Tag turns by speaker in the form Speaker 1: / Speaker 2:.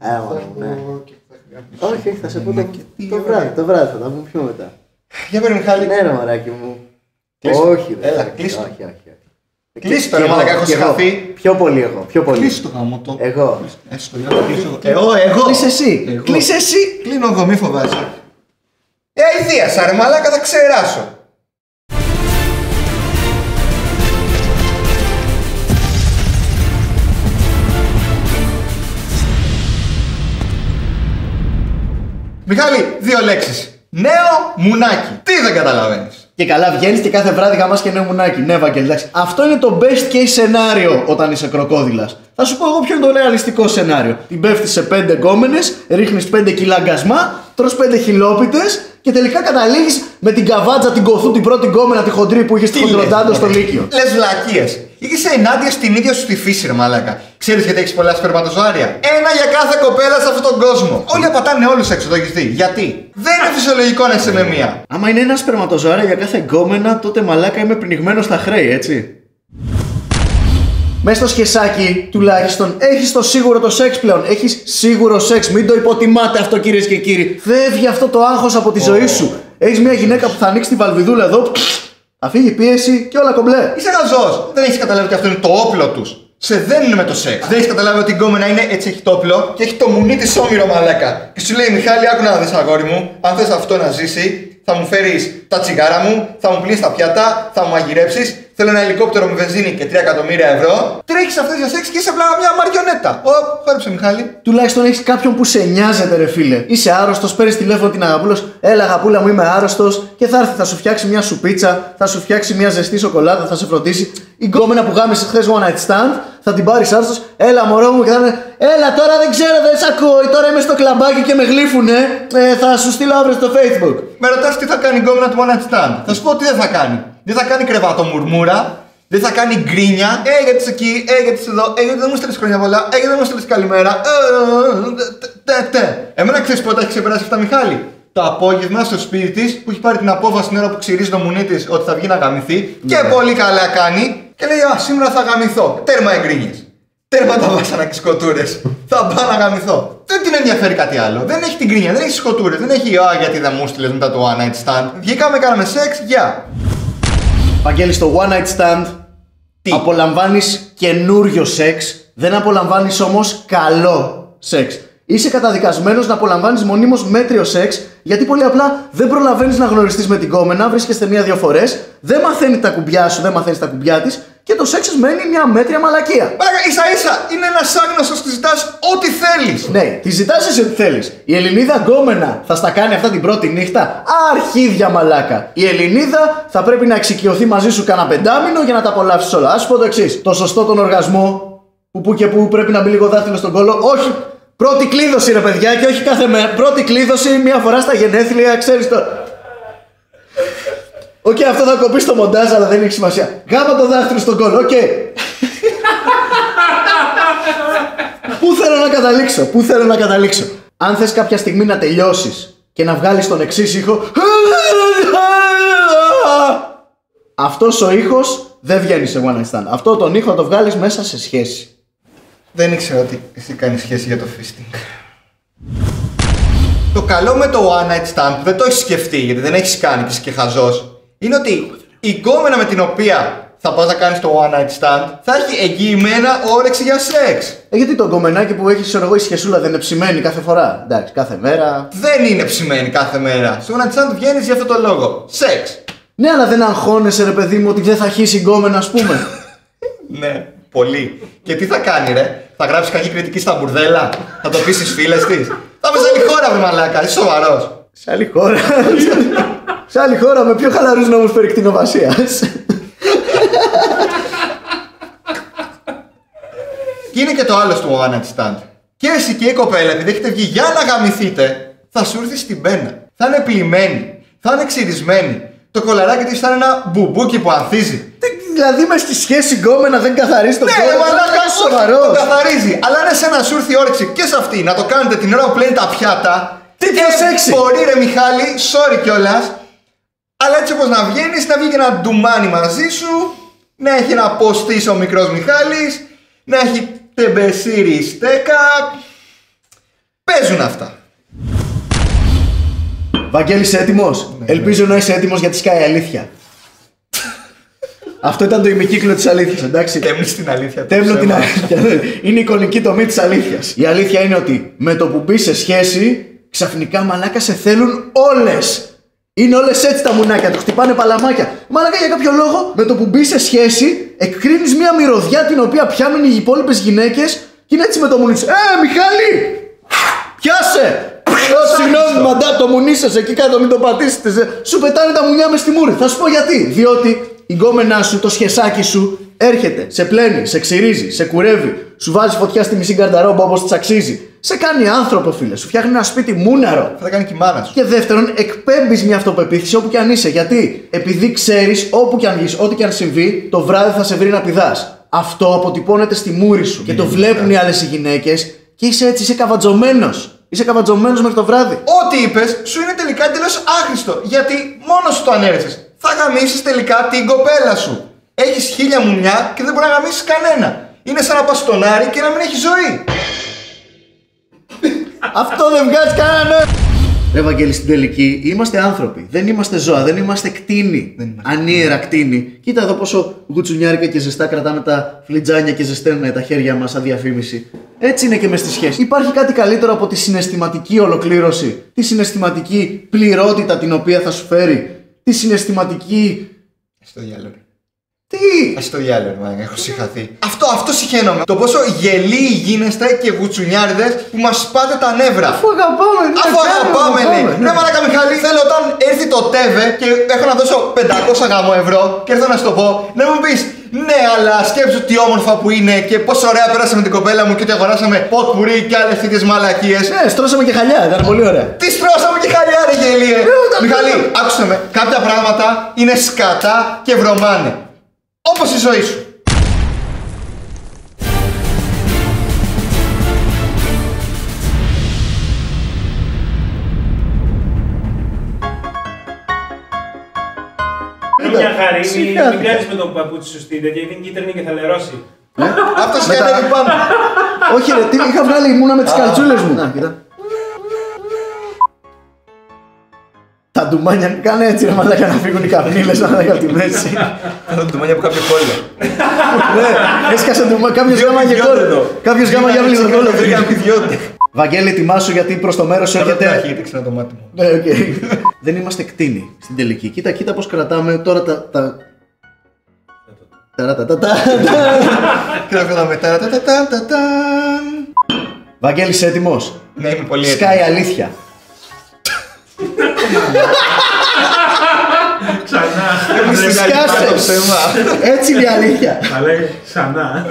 Speaker 1: Ε, μωρέ μου, ναι. Όχι, όχι, θα σε πω το, το βράδυ, το βράδυ θα τα πούμε πιο μετά.
Speaker 2: Για πέρα Μιχάλη.
Speaker 1: Ναι, ρε μωράκι μου.
Speaker 2: Κλείστο.
Speaker 1: Όχι, ρε.
Speaker 2: Έλα,
Speaker 1: όχι,
Speaker 2: κλείστο.
Speaker 1: Όχι, όχι. όχι.
Speaker 2: Κλείστο,
Speaker 1: Και
Speaker 2: ρε
Speaker 1: εγώ,
Speaker 2: μαλάκα, έχω
Speaker 1: και εγώ.
Speaker 2: συγχαθεί.
Speaker 1: Πιο πολύ εγώ, πιο πολύ.
Speaker 2: Κλείσει το γάμο το.
Speaker 1: Εγώ.
Speaker 2: Έστω, για να κλείσω. Εγώ, εγώ.
Speaker 1: Κλείσε εσύ.
Speaker 2: Εγώ.
Speaker 1: Κλείσε εσύ.
Speaker 2: Κλείνω εγώ, μη φοβάσαι. Ε, αηδίασα ρε μαλάκα, θα ξεράσω. Μιχάλη, δύο λέξεις. Νέο μουνάκι. Τι δεν καταλαβαίνεις.
Speaker 1: Και καλά βγαίνεις και κάθε βράδυ γαμάς και νέο μουνάκι. Ναι, Βαγγέλη, εντάξει. Αυτό είναι το best case σενάριο όταν είσαι κροκόδηλας. Θα σου πω εγώ ποιο είναι το ρεαλιστικό σενάριο. Την πέφτεις σε πέντε γκόμενες, ρίχνεις 5 κιλά γκασμά, τρώ 5 χιλόπιτες και τελικά καταλήγεις με την καβάτζα την κοθού την πρώτη γκόμενα τη χοντρή που είχες στη χοντροντάντο στο Λύκειο.
Speaker 2: Λες βλακίες. Είσαι ενάντια στην ίδια σου τη φύση, ρε μαλάκα. Ξέρεις γιατί έχεις πολλά σπερματοζωάρια; Ένα για κάθε κοπέλα σε αυτόν τον κόσμο. Όλοι απατάνε όλους έξω, το έχεις δει. Γιατί; Δεν είναι φυσιολογικό να είσαι με μία.
Speaker 1: Άμα είναι ένα σπερματοζωάρα για κάθε γκόμενα, τότε μαλάκα είμαι πνιγμένο στα χρέη, έτσι. Μέσα στο σχεσάκι, τουλάχιστον, έχεις το σίγουρο το σεξ πλέον. Έχεις σίγουρο σεξ. Μην το υποτιμάτε αυτό, κυρίες και κύριοι. Φεύγει αυτό το άγχος από τη ζωή σου. Έχεις μια γυναίκα που θα ανοίξει τη βαλβιδούλα εδώ, θα φύγει η πίεση και όλα κομπλέ.
Speaker 2: Είσαι γαζό. Δεν έχεις καταλάβει ότι αυτό είναι το όπλο τους. Σε δένουν με το σεξ. Δεν έχεις καταλάβει ότι η γκόμενα είναι έτσι έχει το όπλο και έχει το μουνί της όμοιρο μαλάκα. Και σου λέει Μιχάλη, άκου να δεις αγόρι μου, αν θες αυτό να ζήσει, θα μου φέρεις τα τσιγάρα μου, θα μου πλύνεις τα πιάτα, θα μου μαγειρέψεις. Θέλω ένα ελικόπτερο με βενζίνη και 3 εκατομμύρια ευρώ. Τρέχει αυτές για σεξ και είσαι απλά μια μαριονέτα. Ω, χόρεψε Μιχάλη.
Speaker 1: Τουλάχιστον έχεις κάποιον που σε νοιάζεται, ρε φίλε. Είσαι άρρωστος, παίρνεις τηλέφωνο την αγαπούλο. Έλα, αγαπούλα μου, είμαι άρρωστος. Και θα έρθει, θα σου φτιάξει μια σουπίτσα, θα σου φτιάξει μια ζεστή σοκολάτα, θα σε φροντίσει. Η γκόμενα που γάμισε χθες one night stand, θα την πάρεις άρρωστος. Έλα, μωρό μου, και θα είναι. Έλα, τώρα δεν ξέρω, δεν σε ακούω. Τώρα είμαι στο κλαμπάκι και με γλύφουνε. Ε, θα σου στείλω αύριο στο facebook.
Speaker 2: Με ρωτάς τι θα κάνει η γκόμενα του One Night Stand. Θα σου πω τι δεν θα κάνει. Δεν θα κάνει κρεβατομουρμούρα, δεν θα κάνει γκρίνια. Ε, γιατί είσαι εκεί, ε, γιατί είσαι εδώ, ε, γιατί δεν μου στέλνεις χρόνια πολλά, ε, γιατί δεν μου στέλνεις καλημέρα. Ε, τε, τε, τε. Εμένα ξέρεις πότε έχει ξεπεράσει αυτά, Μιχάλη; Το απόγευμα στο σπίτι της που έχει πάρει την απόφαση την ώρα που ξυρίζει το μουνί της ότι θα βγει να γαμηθεί. Και πολύ καλά κάνει. Και λέει, Α, σήμερα θα γαμηθώ. Τέρμα εγκρίνιες. Τέρμα τα βάσανα και σκοτούρες. θα πάω να γαμηθώ. Δεν την ενδιαφέρει κάτι άλλο. Δεν έχει την κρίνια, δεν έχει σκοτούρες. Δεν έχει, Α, γιατί δεν μου στείλες μετά το one night stand. Βγήκαμε, κάναμε σεξ, γεια.
Speaker 1: Παγγέλη, στο one night stand
Speaker 2: Τι;
Speaker 1: απολαμβάνεις καινούριο σεξ, δεν απολαμβάνεις όμως καλό σεξ. Είσαι καταδικασμένος να απολαμβάνεις μονίμως μέτριο σεξ, γιατί πολύ απλά δεν προλαβαίνεις να γνωριστείς με την κόμενα, βρίσκεστε μία-δύο φορές, δεν μαθαίνει τα κουμπιά σου, δεν μαθαίνεις τα κουμπιά της και το σεξ σας μένει μια μέτρια μαλακία.
Speaker 2: Μάγα, ίσα ίσα είναι ένας άγνωστος που ζητάς ό,τι θέλεις.
Speaker 1: Ναι, τη ζητάς εσύ ό,τι θέλεις. Η Ελληνίδα γκόμενα θα στα κάνει αυτά την πρώτη νύχτα; Αρχίδια μαλάκα. Η Ελληνίδα θα πρέπει να εξοικειωθεί μαζί σου κάνα πεντάμηνο για να τα απολαύσεις όλα. Α σου πω το εξής. Το σωστό τον οργασμό που που και που πρέπει να μπει λίγο δάχτυλο στον κώλο. Όχι. Πρώτη κλείδωση ρε παιδιά και όχι κάθε μέρα. Πρώτη κλείδωση μία φορά στα γενέθλια, ξέρεις το. Οκ, αυτό θα κοπεί στο μοντάζ, αλλά δεν έχει σημασία. Γάμα το δάχτυλο στον κόλο, οκ. Πού θέλω να καταλήξω, πού θέλω να καταλήξω. Αν θες κάποια στιγμή να τελειώσεις και να βγάλεις τον εξής ήχο. Αυτός ο ήχος δεν βγαίνει σε one night stand. Αυτό τον ήχο θα το βγάλεις μέσα σε σχέση.
Speaker 2: Δεν ήξερα ότι εσύ κάνεις σχέση για το fisting. Το καλό με το one night stand που δεν το έχεις σκεφτεί γιατί δεν έχεις κάνει και είσαι και χαζός είναι ότι η γκόμενα με την οποία θα πας να κάνεις το one night stand θα έχει εγγυημένα όρεξη για σεξ.
Speaker 1: Ε, γιατί το κομμενάκι που έχεις, ξέρω εγώ, η σχεσούλα δεν είναι ψημένη κάθε φορά; Εντάξει, κάθε μέρα.
Speaker 2: Δεν είναι ψημένη κάθε μέρα. Στο one night stand βγαίνεις για αυτό το λόγο. Σεξ.
Speaker 1: Ναι, αλλά δεν αγχώνεσαι, ρε παιδί μου, ότι δεν θα χύσει η γκόμενα, ας πούμε.
Speaker 2: Ναι, πολύ. Και τι θα κάνει, ρε; Θα γράψεις κακή κριτική στα μπουρδέλα; Θα το πεις στις φίλες της; Θα με σε άλλη χώρα, με μαλάκα. Είσαι σοβαρός.
Speaker 1: σε άλλη χώρα. σε άλλη χώρα με πιο χαλαρούς νόμους περί κτηνοβασίας.
Speaker 2: Και είναι και το άλλο στο one night stand. Και εσύ και η κοπέλα, επειδή έχετε βγει για να γαμηθείτε, θα σου έρθει στην πένα. Θα είναι πλυμένη. Θα είναι ξυρισμένη. Το κωλαράκι της θα είναι ένα μπουμπούκι που ανθίζει.
Speaker 1: Δηλαδή μες στη σχέση γκόμενα δεν καθαρίζει τον
Speaker 2: Ναι,
Speaker 1: κώλο.
Speaker 2: ρε μαλάκα,
Speaker 1: Είσαι
Speaker 2: όχι,
Speaker 1: σοβαρός.
Speaker 2: το καθαρίζει. Αλλά αν εσένα σου έρθει η όρεξη και σε αυτή να το κάνετε την ώρα που πλένει τα πιάτα.
Speaker 1: Τι πιο
Speaker 2: ε,
Speaker 1: σεξι.
Speaker 2: Μπορεί ρε Μιχάλη, sorry κιόλας. Αλλά έτσι όπως να βγαίνεις, να βγει και ένα ντουμάνι μαζί σου, να έχει ένα ποστή ο μικρός Μιχάλης, να έχει τεμπεσίρι στέκα. Παίζουν αυτά.
Speaker 1: Βαγγέλης, είσαι έτοιμος;
Speaker 2: Ναι,
Speaker 1: Ελπίζω να είσαι έτοιμος γιατί σκάει η αλήθεια. Αυτό ήταν το ημικύκλιο της αλήθειας, εντάξει.
Speaker 2: Τέμνει στην αλήθεια.
Speaker 1: Τέμνω
Speaker 2: το
Speaker 1: την
Speaker 2: ψέμα.
Speaker 1: αλήθεια. Είναι η εικονική τομή της αλήθειας. Η αλήθεια είναι ότι με το που μπεις σε σχέση, ξαφνικά μαλάκα σε θέλουν όλες. Είναι όλες έτσι τα μουνάκια τους, χτυπάνε παλαμάκια. Μαλάκα για κάποιο λόγο, με το που μπεις σε σχέση, εκκρίνεις μια μυρωδιά την οποία πιάνουν οι υπόλοιπες γυναίκες και είναι έτσι με το μουνί σου. Ε, Μιχάλη! Πιάσε! Ω, Συγγνώμη, μαντά, το μουνί σας εκεί κάτω, μην το πατήσετε. Ζε. Σου πετάνε τα μουνιά μες στη μούρη. Θα σου πω γιατί. Διότι η γκόμενά σου, το σχεσάκι σου, έρχεται, σε πλένει, σε ξυρίζει, σε κουρεύει, σου βάζει φωτιά στη μισή γκαρνταρόμπα όπως της αξίζει. Σε κάνει άνθρωπο, φίλε. Σου φτιάχνει ένα σπίτι μούναρο.
Speaker 2: Θα τα κάνει και η μάνα σου.
Speaker 1: Και δεύτερον, εκπέμπεις μια αυτοπεποίθηση όπου και αν είσαι. Γιατί, επειδή ξέρεις, όπου και αν βγεις, ό,τι και αν συμβεί, το βράδυ θα σε βρει να πηδάς. Αυτό αποτυπώνεται στη μούρη σου. Και το βλέπουν οι άλλες οι γυναίκες και είσαι έτσι, είσαι καβατζωμένος. Είσαι καβατζωμένος μέχρι το βράδυ.
Speaker 2: Ό,τι είπες σου είναι τελικά εντελώς άχρηστο. Γιατί μόνος σου το ανέρεσες. Θα γαμίσεις τελικά την κοπέλα σου. Έχεις χίλια μουνιά και δεν μπορεί να γαμίσεις κανένα. Είναι σαν να πας στον Άρη και να μην έχει ζωή.
Speaker 1: Αυτό δεν βγάζει κανένα νόημα. Ρε Βαγγέλη, στην τελική είμαστε άνθρωποι. Δεν είμαστε ζώα, δεν είμαστε κτίνοι.
Speaker 2: Δεν είμαστε.
Speaker 1: Ανίερα κτίνοι. Κοίτα εδώ πόσο γουτσουνιάρικα και ζεστά κρατάμε τα φλιτζάνια και ζεσταίνουμε τα χέρια μας σαν διαφήμιση. Έτσι είναι και μες στη σχέση. Υπάρχει κάτι καλύτερο από τη συναισθηματική ολοκλήρωση, τη συναισθηματική πληρότητα την οποία θα σου φέρει, τη συναισθηματική.
Speaker 2: Στο διάλογο.
Speaker 1: Τι!
Speaker 2: Α το διάλογο, man, έχω συγχαθεί. Αυτό, αυτό συχαίνομαι. Το πόσο γελοί γίνεστε και γουτσουνιάριδες που μας σπάτε τα νεύρα.
Speaker 1: Αφού αγαπάμε, τι
Speaker 2: Αφού
Speaker 1: να κάνουμε,
Speaker 2: αγαπάμε, λέει.
Speaker 1: αγαπάμε,
Speaker 2: Ναι, μαλάκα Μιχάλη, θέλω όταν έρθει το τέβε και έχω να δώσω 500 γάμο ευρώ και έρθω να σου το πω, να μου πεις ναι, αλλά σκέψου τι όμορφα που είναι και πόσο ωραία πέρασε με την κοπέλα μου και ότι αγοράσαμε ποτ πουρί και άλλες τέτοιες μαλακίες.
Speaker 1: Ναι, στρώσαμε και χαλιά, ήταν πολύ ωραία.
Speaker 2: Τι στρώσαμε και χαλιά, ρε γελίε.
Speaker 1: όταν
Speaker 2: Μιχαλή,
Speaker 1: θέλω.
Speaker 2: άκουσε με. Κάποια πράγματα είναι σκατά και βρωμάνε. Όπως η ζωή σου.
Speaker 3: Μια χαρή, μην-
Speaker 1: Σιγά,
Speaker 3: μην
Speaker 1: σιγά.
Speaker 3: κάνεις με το παπούτσι σου στην τέτοια, γιατί είναι κίτρινη και θα λερώσει.
Speaker 2: Αυτό
Speaker 1: Μετά-
Speaker 2: σκέφτεται πάνω.
Speaker 1: Όχι, ρε, τι είχα βγάλει, ήμουνα με τις καλτσούλες μου. Να, κοίτα. Τα ντουμάνια κάνε έτσι ρε μαλάκα να φύγουν οι καπνίλες να είναι από τη μέση.
Speaker 2: Θα το μάνια από κάποιο κόλλο.
Speaker 1: ναι, έσκασε ντουμά, κάποιος γάμα για κόλλο. Κάποιος γάμα για βλύζο κόλλο.
Speaker 2: Βρήκαν πιδιότητα.
Speaker 1: Βαγγέλη, ετοιμάσου γιατί προς το μέρος σου
Speaker 2: Δεν
Speaker 1: έρχεται...
Speaker 2: έχει ξανά το μάτι μου.
Speaker 1: Ναι, οκ. Δεν είμαστε κτίνοι στην τελική. Κοίτα, κοίτα πώς κρατάμε τώρα τα... τα... Ταρατατατά.
Speaker 2: Και να φέραμε τα τα τα τα τα τα.
Speaker 1: Βαγγέλη, είσαι έτοιμος;
Speaker 2: Ναι, είμαι πολύ έτοιμος.
Speaker 1: Σκάει αλήθεια.
Speaker 3: Ξανά.
Speaker 1: Μη
Speaker 3: Δεν
Speaker 1: στις
Speaker 3: κάνει
Speaker 1: σκάσε.
Speaker 3: πάνω.
Speaker 2: ψέμα.
Speaker 1: Έτσι είναι η αλήθεια.
Speaker 3: Θα λέει ξανά.